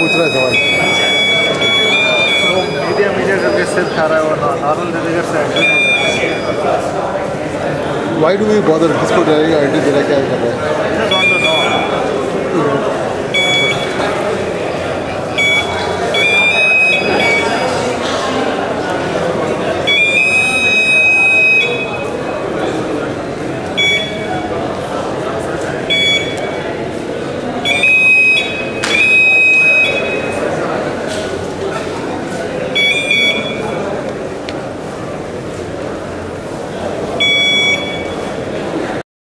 पूछ रहा है सवाल मीडिया मीडिया करके से खा रहा है वो नॉर्मल डिलीवर से action why do we bother किसको डरेगा आइडिया क्या कर रहा है?